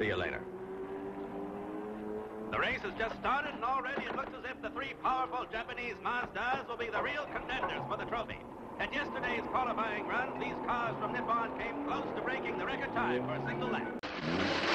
See you later. The race has just started, and already it looks as if the three powerful Japanese Mazdas will be the real contenders for the trophy. At yesterday's qualifying run, these cars from Nippon came close to breaking the record time for a single lap.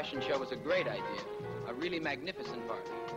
Fashion show was a great idea. A really magnificent party.